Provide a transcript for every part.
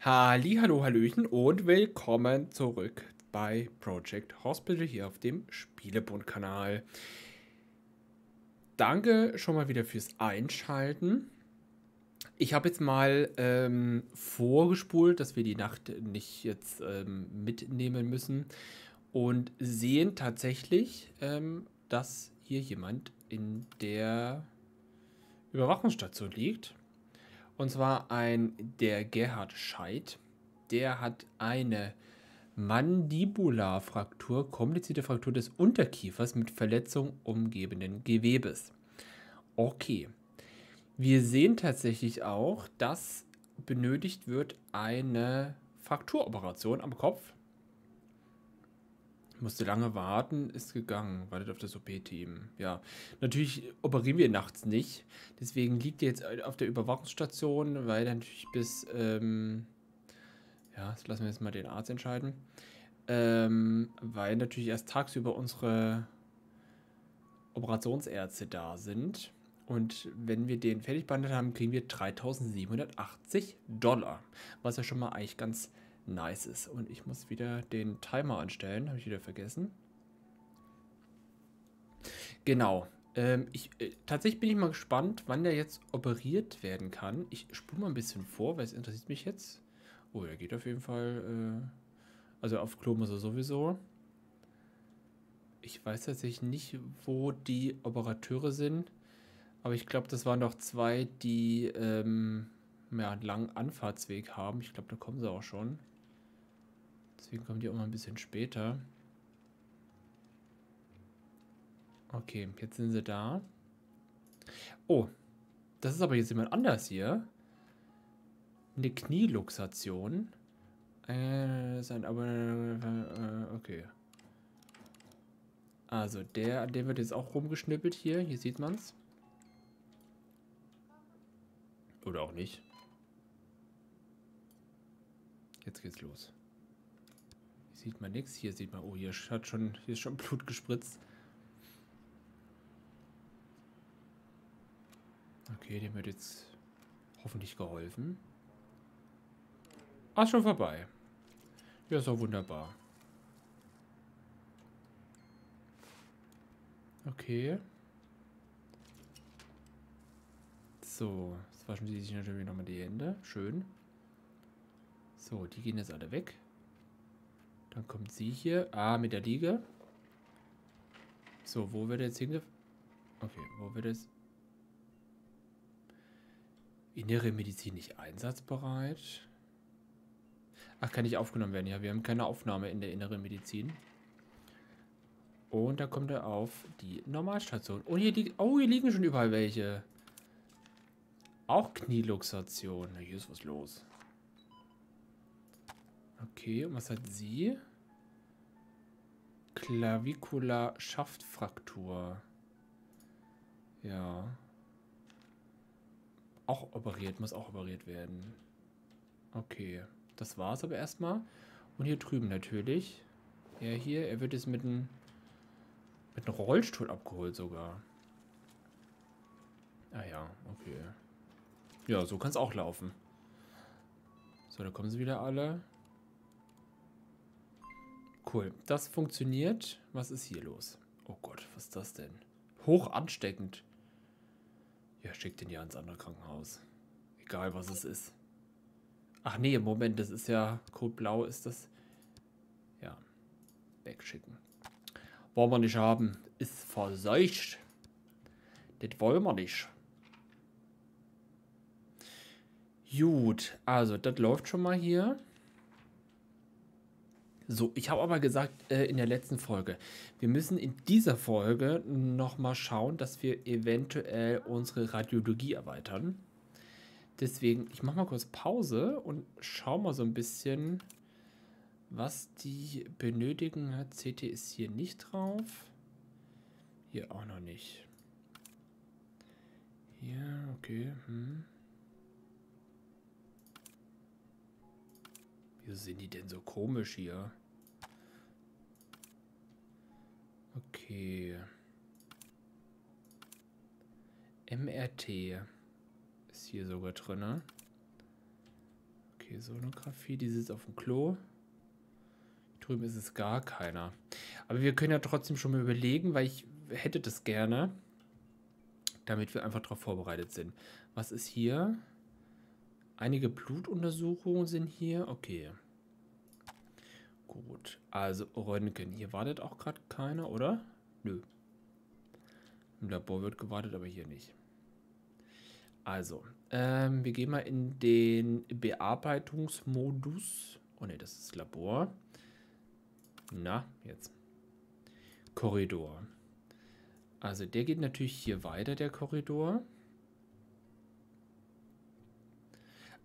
Halli, hallo, hallöchen und willkommen zurück bei Project Hospital hier auf dem Spielebund-Kanal. Danke schon mal wieder fürs Einschalten. Ich habe jetzt mal ähm, vorgespult, dass wir die Nacht nicht jetzt ähm, mitnehmen müssen und sehen tatsächlich, ähm, dass hier jemand in der Überwachungsstation liegt. Und zwar ein der Gerhard Scheid. Der hat eine Mandibularfraktur, komplizierte Fraktur des Unterkiefers mit Verletzung umgebenden Gewebes. Okay. Wir sehen tatsächlich auch, dass benötigt wird eine Frakturoperation am Kopf. Musste lange warten, ist gegangen, wartet auf das OP-Team. Ja, natürlich operieren wir nachts nicht. Deswegen liegt er jetzt auf der Überwachungsstation, weil er natürlich bis, ähm, ja, das lassen wir jetzt mal den Arzt entscheiden. Ähm, weil natürlich erst tagsüber unsere Operationsärzte da sind. Und wenn wir den fertig behandelt haben, kriegen wir 3780 Dollar. Was ja schon mal eigentlich ganz nice ist. Und ich muss wieder den Timer anstellen. Habe ich wieder vergessen. Genau. Ähm, ich, äh, tatsächlich bin ich mal gespannt, wann der jetzt operiert werden kann. Ich spule mal ein bisschen vor, weil es interessiert mich jetzt. Oh, er geht auf jeden Fall. Äh, also auf Klo muss er sowieso. Ich weiß tatsächlich nicht, wo die Operateure sind. Aber ich glaube, das waren doch zwei, die ähm, ja, einen langen Anfahrtsweg haben. Ich glaube, da kommen sie auch schon. Deswegen kommen die auch mal ein bisschen später. Okay, jetzt sind sie da. Oh, das ist aber jetzt jemand anders hier. Eine Knieluxation. Äh, sein aber äh, okay. Also der, der wird jetzt auch rumgeschnippelt hier. Hier sieht man's. Oder auch nicht. Jetzt geht's los. Sieht man nichts. Hier sieht man, oh, hier hat schon, hier ist schon Blut gespritzt. Okay, dem wird jetzt hoffentlich geholfen. Ah, schon vorbei. Ja, ist auch wunderbar. Okay. So, jetzt waschen sie sich natürlich nochmal die Hände. Schön. So, die gehen jetzt alle weg. Dann kommt sie hier. Ah, mit der Liege. So, wo wird jetzt hinge... Okay, wo wird es... Innere Medizin nicht einsatzbereit? Ach, kann nicht aufgenommen werden. Ja, wir haben keine Aufnahme in der inneren Medizin. Und da kommt er auf die Normalstation. Oh, hier, liegt, oh, hier liegen schon überall welche. Auch Knieluxation. Hier ist was los. Okay, und was hat sie? Klavicula-Schaftfraktur. Ja. Auch operiert, muss auch operiert werden. Okay, das war's aber erstmal. Und hier drüben natürlich. Er hier, er wird jetzt mit einem mit Rollstuhl abgeholt sogar. Ah ja, okay. Ja, so kann es auch laufen. So, da kommen sie wieder alle. Cool, das funktioniert. Was ist hier los? Oh Gott, was ist das denn? Hoch ansteckend. Ja, schickt den ja ins andere Krankenhaus. Egal, was es ist. Ach nee, Moment, das ist ja Code Blau ist das. Ja, wegschicken. Wollen wir nicht haben. Ist verseucht. Das wollen wir nicht. Gut, also das läuft schon mal hier. So, ich habe aber gesagt äh, in der letzten Folge, wir müssen in dieser Folge nochmal schauen, dass wir eventuell unsere Radiologie erweitern. Deswegen, ich mache mal kurz Pause und schaue mal so ein bisschen, was die benötigen. CT ist hier nicht drauf. Hier auch noch nicht. Ja, okay. Hm. Wieso sind die denn so komisch hier? Okay. MRT ist hier sogar drin. Okay, Okay, Sonographie, die sitzt auf dem Klo. Drüben ist es gar keiner. Aber wir können ja trotzdem schon mal überlegen, weil ich hätte das gerne, damit wir einfach darauf vorbereitet sind. Was ist hier? Einige Blutuntersuchungen sind hier. Okay. Gut. Also Röntgen. Hier wartet auch gerade keiner, oder? Nö. Im Labor wird gewartet, aber hier nicht. Also, ähm, wir gehen mal in den Bearbeitungsmodus. Oh ne, das ist Labor. Na, jetzt. Korridor. Also der geht natürlich hier weiter, der Korridor.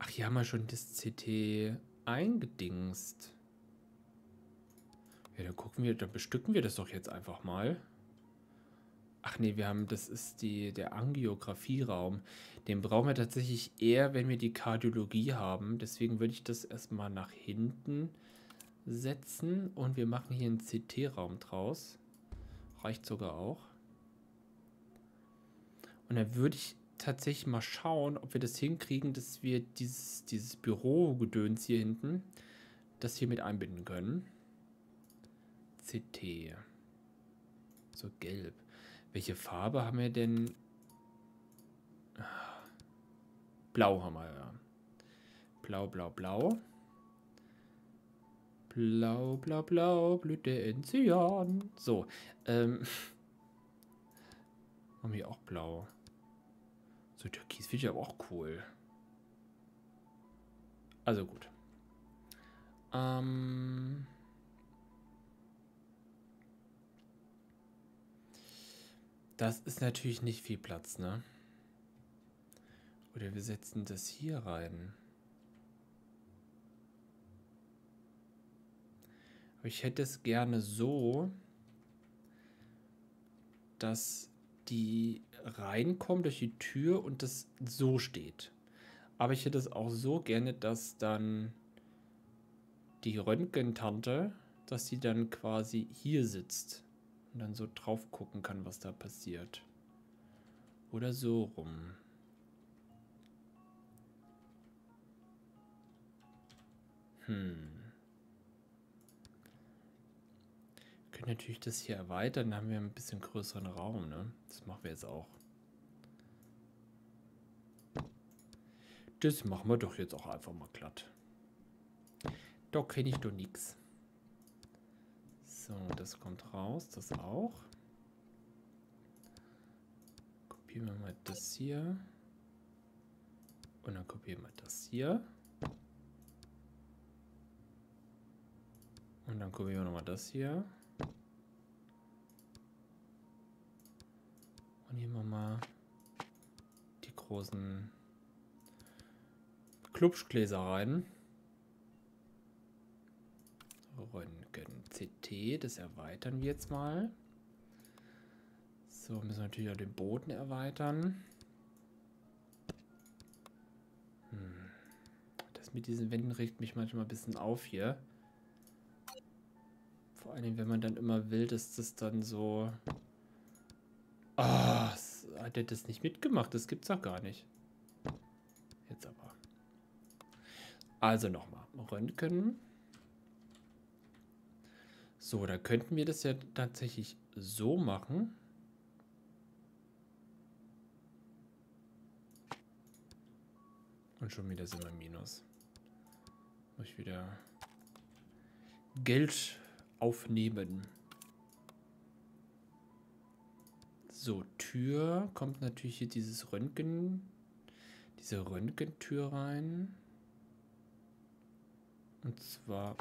Ach, hier haben wir schon das CT eingedingst. Ja, dann gucken wir, dann bestücken wir das doch jetzt einfach mal. Ach nee, wir haben, das ist die, der Angiografieraum. Den brauchen wir tatsächlich eher, wenn wir die Kardiologie haben. Deswegen würde ich das erstmal nach hinten setzen. Und wir machen hier einen CT-Raum draus. Reicht sogar auch. Und dann würde ich tatsächlich mal schauen, ob wir das hinkriegen, dass wir dieses, dieses Bürogedöns hier hinten, das hier mit einbinden können. CT. So gelb. Welche Farbe haben wir denn? Blau haben wir ja. Blau, blau, blau. Blau, blau, blau, blüht der Enzian. So, ähm. Haben wir auch blau. So, Türkis finde ich aber auch cool. Also gut. Ähm. Das ist natürlich nicht viel Platz, ne? Oder wir setzen das hier rein. Aber ich hätte es gerne so, dass die reinkommen durch die Tür und das so steht. Aber ich hätte es auch so gerne, dass dann die Röntgentante, dass sie dann quasi hier sitzt und dann so drauf gucken kann, was da passiert. Oder so rum. Hm. Können natürlich das hier erweitern, dann haben wir ein bisschen größeren Raum, ne? Das machen wir jetzt auch. Das machen wir doch jetzt auch einfach mal glatt. Da kenne ich doch nichts. So, das kommt raus, das auch. Kopieren wir mal das hier. Und dann kopieren wir das hier. Und dann kopieren wir nochmal das hier. Und hier machen wir mal die großen Klubschgläser rein. Röntgen CT, das erweitern wir jetzt mal. So, müssen wir natürlich auch den Boden erweitern. Hm. Das mit diesen Wänden regt mich manchmal ein bisschen auf hier. Vor allem, wenn man dann immer will, dass das dann so... Oh, hat er das nicht mitgemacht? Das gibt's doch gar nicht. Jetzt aber. Also nochmal. Röntgen. So, da könnten wir das ja tatsächlich so machen. Und schon wieder sind wir Minus. Muss ich wieder Geld aufnehmen. So, Tür kommt natürlich hier dieses Röntgen, diese Röntgentür rein. Und zwar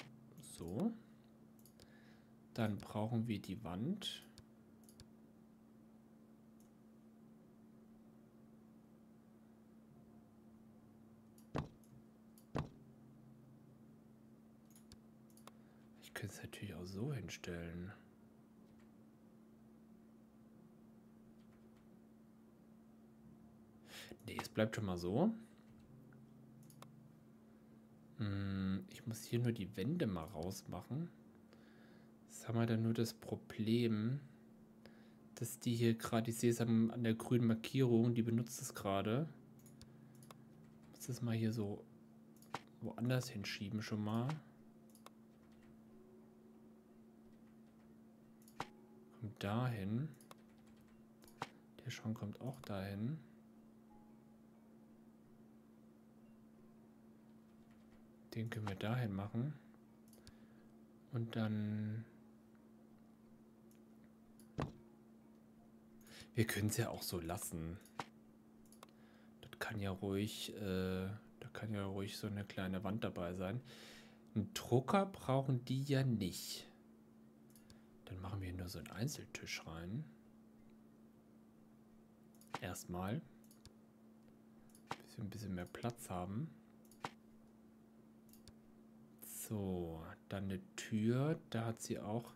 so. Dann brauchen wir die Wand. Ich könnte es natürlich auch so hinstellen. Nee, es bleibt schon mal so. Hm, ich muss hier nur die Wände mal rausmachen. Jetzt haben wir dann nur das Problem, dass die hier gerade, ich sehe es an, der grünen Markierung, die benutzt es gerade. Muss das mal hier so woanders hinschieben schon mal. Kommt dahin. Der Schrank kommt auch dahin. Den können wir dahin machen. Und dann... Wir können es ja auch so lassen. Das kann ja ruhig, äh, da kann ja ruhig so eine kleine Wand dabei sein. Einen Drucker brauchen die ja nicht. Dann machen wir nur so einen Einzeltisch rein. Erstmal. Bis wir ein bisschen mehr Platz haben. So, dann eine Tür. Da hat sie auch,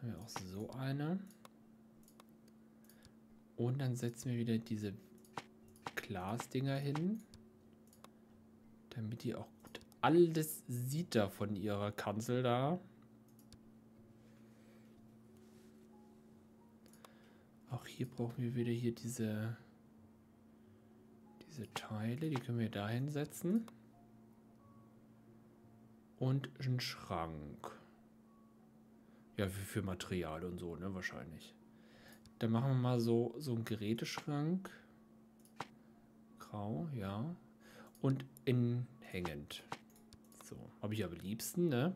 haben wir auch so eine. Und dann setzen wir wieder diese Glasdinger hin. Damit die auch gut alles sieht da von ihrer Kanzel da. Auch hier brauchen wir wieder hier diese, diese Teile. Die können wir da hinsetzen und ein Schrank. Ja, für, für Material und so, ne, wahrscheinlich. Dann machen wir mal so, so einen Geräteschrank. Grau, ja. Und in hängend. So, habe ich aber liebsten, ne?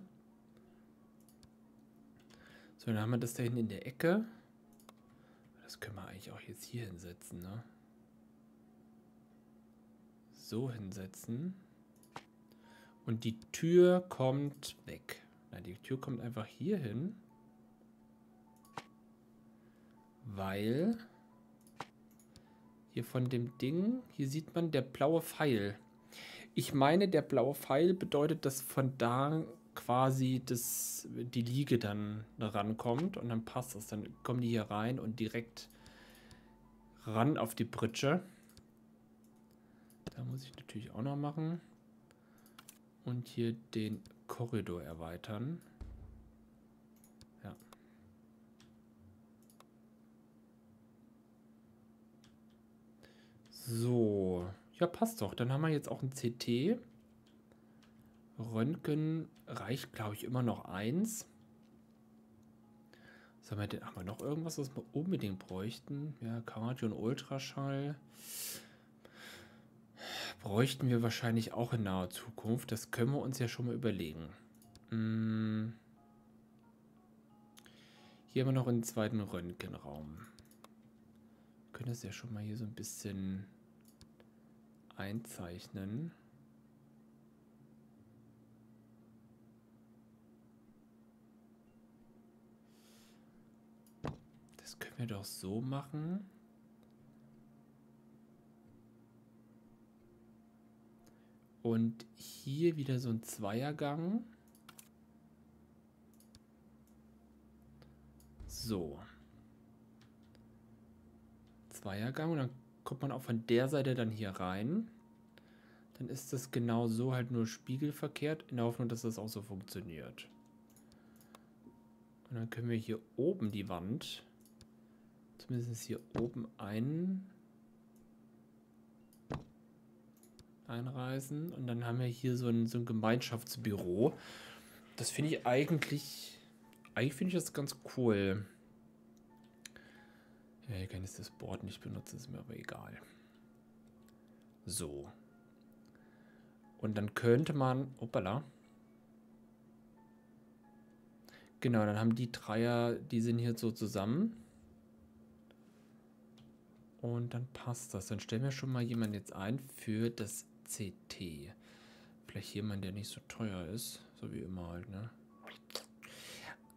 So, dann haben wir das da hinten in der Ecke. Das können wir eigentlich auch jetzt hier hinsetzen, ne? So hinsetzen. Und die Tür kommt weg. Nein, die Tür kommt einfach hier hin. Weil hier von dem Ding, hier sieht man der blaue Pfeil. Ich meine, der blaue Pfeil bedeutet, dass von da quasi das, die Liege dann rankommt und dann passt das. Dann kommen die hier rein und direkt ran auf die Pritsche. Da muss ich natürlich auch noch machen und hier den Korridor erweitern. Ja. So. Ja, passt doch. Dann haben wir jetzt auch ein CT. Röntgen reicht, glaube ich, immer noch eins. Haben wir denn? Haben wir noch irgendwas, was wir unbedingt bräuchten? Ja, Cardio und Ultraschall bräuchten wir wahrscheinlich auch in naher Zukunft. Das können wir uns ja schon mal überlegen. Hm. Hier haben wir noch einen zweiten Röntgenraum. Wir können das ja schon mal hier so ein bisschen einzeichnen. Das können wir doch so machen. Und hier wieder so ein Zweiergang. So. Zweiergang und dann kommt man auch von der Seite dann hier rein. Dann ist das genau so halt nur spiegelverkehrt, in der Hoffnung, dass das auch so funktioniert. Und dann können wir hier oben die Wand, zumindest hier oben ein einreisen. Und dann haben wir hier so ein, so ein Gemeinschaftsbüro. Das finde ich eigentlich, eigentlich finde ich das ganz cool. Ja, hier kann ich das Board nicht benutzen, ist mir aber egal. So. Und dann könnte man, opala. Genau, dann haben die Dreier, die sind hier so zusammen. Und dann passt das. Dann stellen wir schon mal jemanden jetzt ein für das CT. Vielleicht jemand, der nicht so teuer ist. So wie immer halt, ne?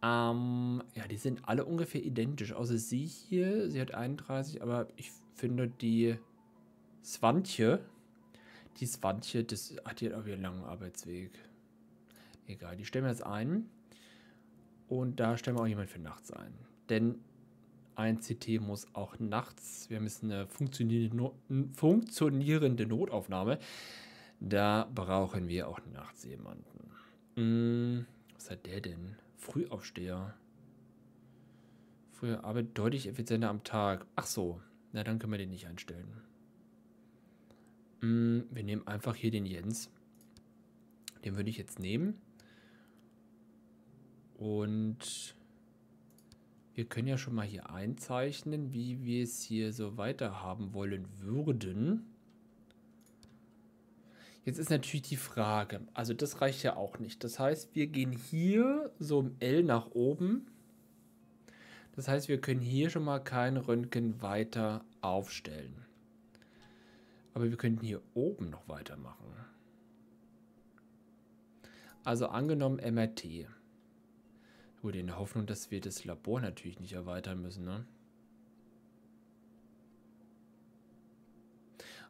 Ähm, ja, die sind alle ungefähr identisch. Außer sie hier. Sie hat 31, aber ich finde die Swantje. Die Swantje, das hat jetzt auch einen langen Arbeitsweg. Egal, die stellen wir jetzt ein. Und da stellen wir auch jemand für nachts ein. Denn ein CT muss auch nachts, wir müssen eine funktionierende, no funktionierende Notaufnahme, da brauchen wir auch nachts jemanden. Hm, was hat der denn? Frühaufsteher. Früher Arbeit deutlich effizienter am Tag. Ach so, na dann können wir den nicht einstellen. Hm, wir nehmen einfach hier den Jens. Den würde ich jetzt nehmen. Und wir können ja schon mal hier einzeichnen, wie wir es hier so weiter haben wollen würden. Jetzt ist natürlich die Frage, also das reicht ja auch nicht. Das heißt, wir gehen hier so im L nach oben. Das heißt, wir können hier schon mal kein Röntgen weiter aufstellen. Aber wir könnten hier oben noch weitermachen. Also angenommen MRT. Gut, in der Hoffnung, dass wir das Labor natürlich nicht erweitern müssen, ne?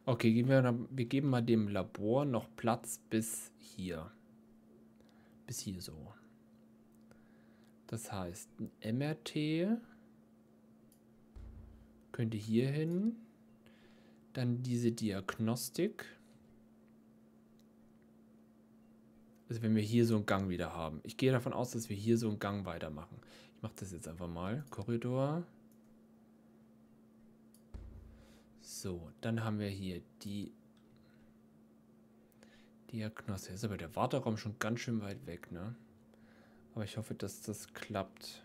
Okay, geben wir, wir geben mal dem Labor noch Platz bis hier. Bis hier so. Das heißt, ein MRT könnte hier hin. Dann diese Diagnostik. Also wenn wir hier so einen Gang wieder haben. Ich gehe davon aus, dass wir hier so einen Gang weitermachen. Ich mache das jetzt einfach mal. Korridor. So, dann haben wir hier die Diagnostik. Ist aber der Warteraum schon ganz schön weit weg, ne? Aber ich hoffe, dass das klappt.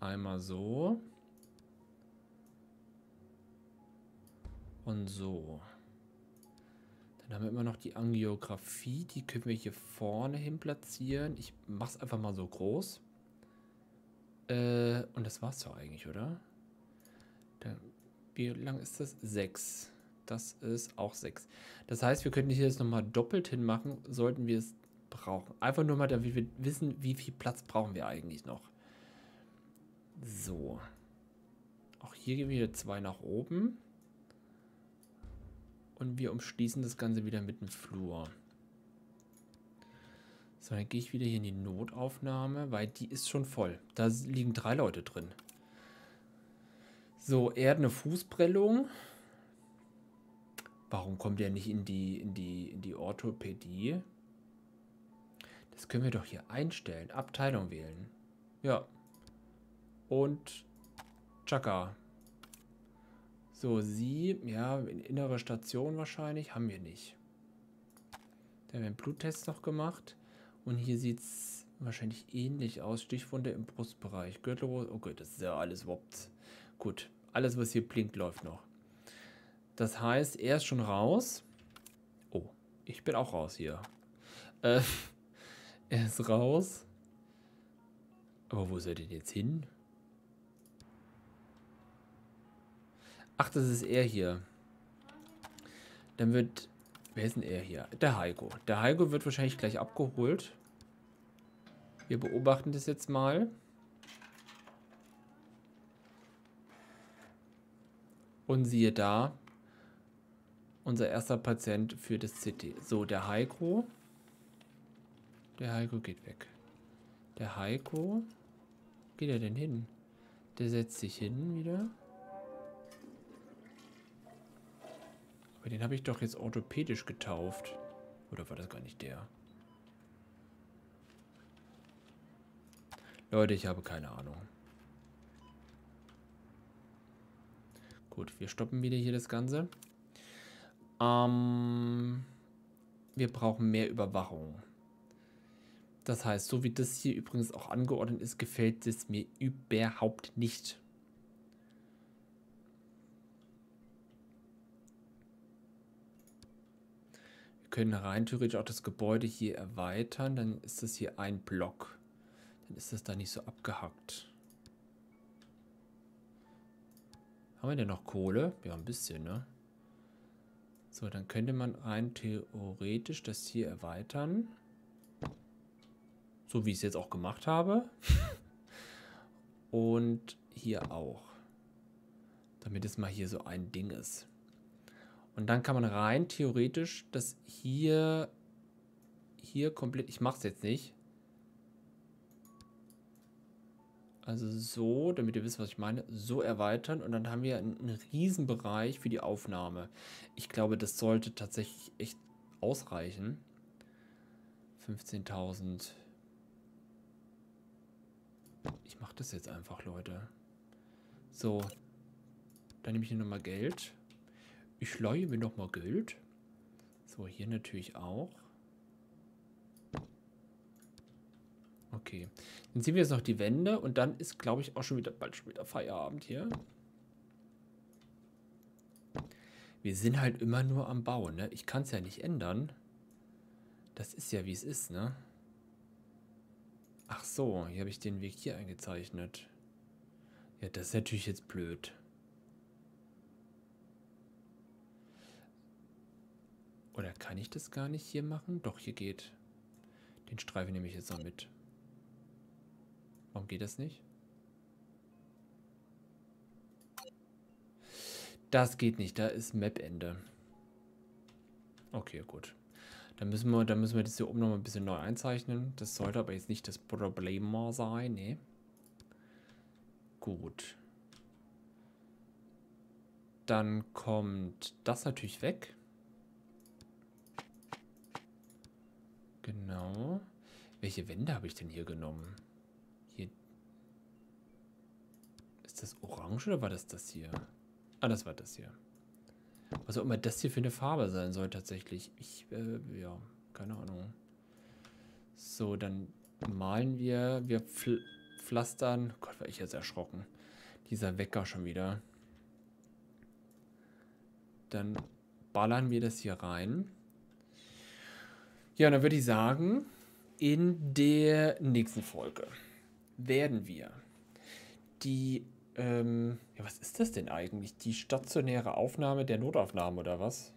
Einmal so. Und so. Dann haben wir immer noch die Angiografie. Die können wir hier vorne hin platzieren. Ich mache es einfach mal so groß. Äh, und das war's doch eigentlich, oder? Da, wie lang ist das? Sechs. Das ist auch sechs. Das heißt, wir könnten hier jetzt nochmal doppelt hinmachen, sollten wir es brauchen. Einfach nur mal, damit wir wissen, wie viel Platz brauchen wir eigentlich noch. So. Auch hier gehen wir zwei nach oben. Und wir umschließen das Ganze wieder mit dem Flur. So, dann gehe ich wieder hier in die Notaufnahme, weil die ist schon voll. Da liegen drei Leute drin. So, er hat eine Fußprellung. Warum kommt er nicht in die, in die, in die Orthopädie? Das können wir doch hier einstellen. Abteilung wählen. Ja. Und Chaka. So, sie, ja, innere Station wahrscheinlich, haben wir nicht. Da haben wir Bluttest noch gemacht. Und hier sieht es wahrscheinlich ähnlich aus. Stichwunde im Brustbereich. Gürtelrose, oh das ist ja alles woppt. Gut, alles, was hier blinkt, läuft noch. Das heißt, er ist schon raus. Oh, ich bin auch raus hier. Äh, er ist raus. Aber wo ist er denn jetzt hin? Ach, das ist er hier. Dann wird... Wer ist denn er hier? Der Heiko. Der Heiko wird wahrscheinlich gleich abgeholt. Wir beobachten das jetzt mal. Und siehe da, unser erster Patient für das CT. So, der Heiko. Der Heiko geht weg. Der Heiko. Geht er denn hin? Der setzt sich hin wieder. Aber den habe ich doch jetzt orthopädisch getauft. Oder war das gar nicht der? Leute, ich habe keine Ahnung. Gut, wir stoppen wieder hier das Ganze. Ähm, wir brauchen mehr Überwachung. Das heißt, so wie das hier übrigens auch angeordnet ist, gefällt es mir überhaupt nicht. Können rein theoretisch auch das Gebäude hier erweitern. Dann ist das hier ein Block. Dann ist das da nicht so abgehackt. Haben wir denn noch Kohle? Ja, ein bisschen, ne? So, dann könnte man rein theoretisch das hier erweitern. So wie ich es jetzt auch gemacht habe. Und hier auch. Damit es mal hier so ein Ding ist. Und dann kann man rein theoretisch das hier, hier komplett, ich mache es jetzt nicht. Also so, damit ihr wisst, was ich meine, so erweitern und dann haben wir einen, einen Bereich für die Aufnahme. Ich glaube, das sollte tatsächlich echt ausreichen. 15.000. Ich mache das jetzt einfach, Leute. So, dann nehme ich hier nochmal Geld. Ich leihe mir nochmal Geld. So, hier natürlich auch. Okay. Dann sehen wir jetzt noch die Wände und dann ist, glaube ich, auch schon wieder bald schon wieder Feierabend hier. Wir sind halt immer nur am Bauen, ne? Ich kann es ja nicht ändern. Das ist ja, wie es ist, ne? Ach so, hier habe ich den Weg hier eingezeichnet. Ja, das ist natürlich jetzt blöd. Oder kann ich das gar nicht hier machen? Doch, hier geht. Den Streifen nehme ich jetzt noch mit. Warum geht das nicht? Das geht nicht, da ist Map-Ende. Okay, gut. Dann müssen wir, dann müssen wir das hier oben noch ein bisschen neu einzeichnen. Das sollte aber jetzt nicht das Problem sein, ne? Gut. Dann kommt das natürlich weg. Genau. Welche Wände habe ich denn hier genommen? Hier. Ist das orange oder war das das hier? Ah, das war das hier. Was auch immer das hier für eine Farbe sein soll tatsächlich. Ich, äh, ja, keine Ahnung. So, dann malen wir, wir pfl pflastern. Gott, war ich jetzt erschrocken. Dieser Wecker schon wieder. Dann ballern wir das hier rein. Ja, dann würde ich sagen, in der nächsten Folge werden wir die ähm, ja, was ist das denn eigentlich? Die stationäre Aufnahme der Notaufnahme oder was?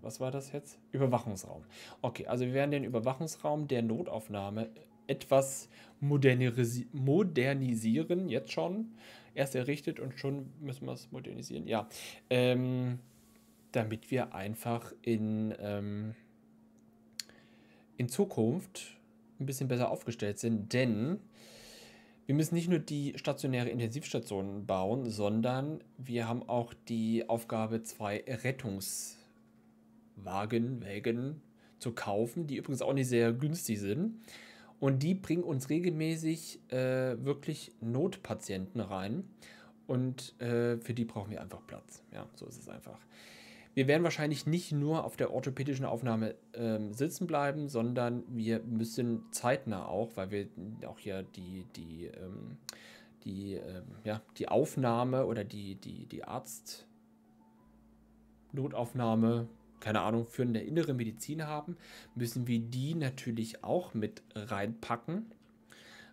Was war das jetzt? Überwachungsraum. Okay, also wir werden den Überwachungsraum der Notaufnahme etwas modernisi modernisieren, jetzt schon. Erst errichtet und schon müssen wir es modernisieren. Ja, ähm, damit wir einfach in, ähm, in Zukunft ein bisschen besser aufgestellt sind, denn wir müssen nicht nur die stationäre Intensivstation bauen, sondern wir haben auch die Aufgabe, zwei Rettungswagen, Wägen zu kaufen, die übrigens auch nicht sehr günstig sind. Und die bringen uns regelmäßig äh, wirklich Notpatienten rein. Und äh, für die brauchen wir einfach Platz. Ja, so ist es einfach. Wir werden wahrscheinlich nicht nur auf der orthopädischen Aufnahme ähm, sitzen bleiben, sondern wir müssen zeitnah auch, weil wir auch hier die, die, ähm, die, ähm, ja, die Aufnahme oder die, die, die Arztnotaufnahme, keine Ahnung, für eine innere Medizin haben, müssen wir die natürlich auch mit reinpacken.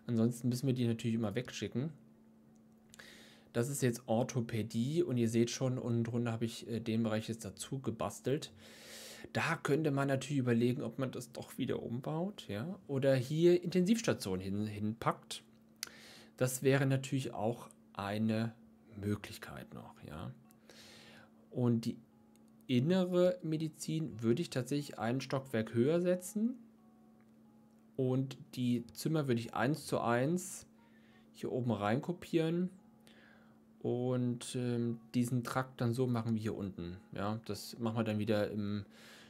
Ansonsten müssen wir die natürlich immer wegschicken. Das ist jetzt Orthopädie und ihr seht schon, unten drunter habe ich äh, den Bereich jetzt dazu gebastelt. Da könnte man natürlich überlegen, ob man das doch wieder umbaut, ja, oder hier Intensivstation hin, hinpackt. Das wäre natürlich auch eine Möglichkeit noch, ja. Und die innere Medizin würde ich tatsächlich einen Stockwerk höher setzen. Und die Zimmer würde ich eins zu eins hier oben rein kopieren und ähm, diesen Trakt dann so machen wie hier unten. Ja, das machen wir dann wieder im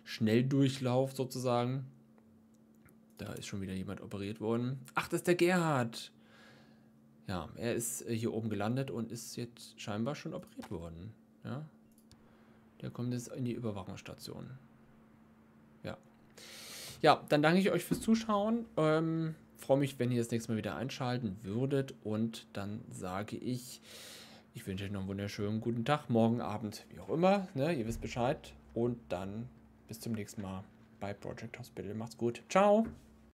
Schnelldurchlauf sozusagen. Da ist schon wieder jemand operiert worden. Ach, das ist der Gerhard. Ja, er ist äh, hier oben gelandet und ist jetzt scheinbar schon operiert worden. Ja. Der kommt jetzt in die Überwachungsstation. Ja. Ja, dann danke ich euch fürs Zuschauen. Ähm, freue mich, wenn ihr das nächste Mal wieder einschalten würdet. Und dann sage ich ich wünsche euch noch einen wunderschönen guten Tag, morgen Abend, wie auch immer. Ne? Ihr wisst Bescheid. Und dann bis zum nächsten Mal bei Project Hospital. Macht's gut. Ciao.